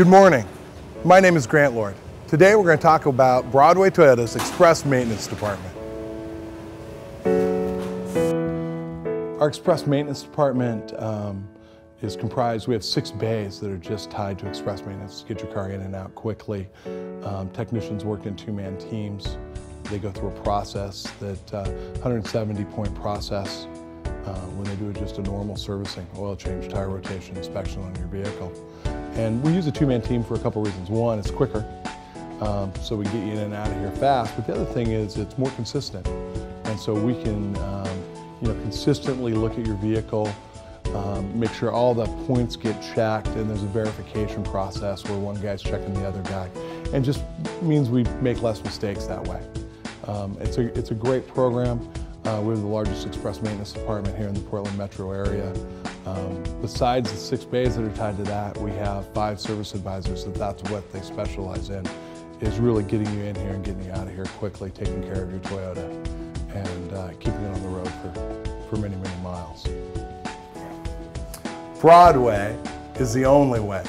Good morning. My name is Grant Lord. Today we're going to talk about Broadway Toyota's Express Maintenance Department. Our Express Maintenance Department um, is comprised, we have six bays that are just tied to Express Maintenance to get your car in and out quickly. Um, technicians work in two-man teams. They go through a process that, uh, 170 point process uh, when they do just a normal servicing, oil change, tire rotation, inspection on your vehicle. And we use a two-man team for a couple reasons. One, it's quicker, um, so we get you in and out of here fast. But the other thing is it's more consistent. And so we can um, you know, consistently look at your vehicle, um, make sure all the points get checked, and there's a verification process where one guy's checking the other guy. And just means we make less mistakes that way. Um, it's, a, it's a great program. Uh, we're the largest express maintenance department here in the Portland metro area. Um, besides the six bays that are tied to that, we have five service advisors that that's what they specialize in, is really getting you in here and getting you out of here quickly, taking care of your Toyota and uh, keeping it on the road for, for many, many miles. Broadway is the only way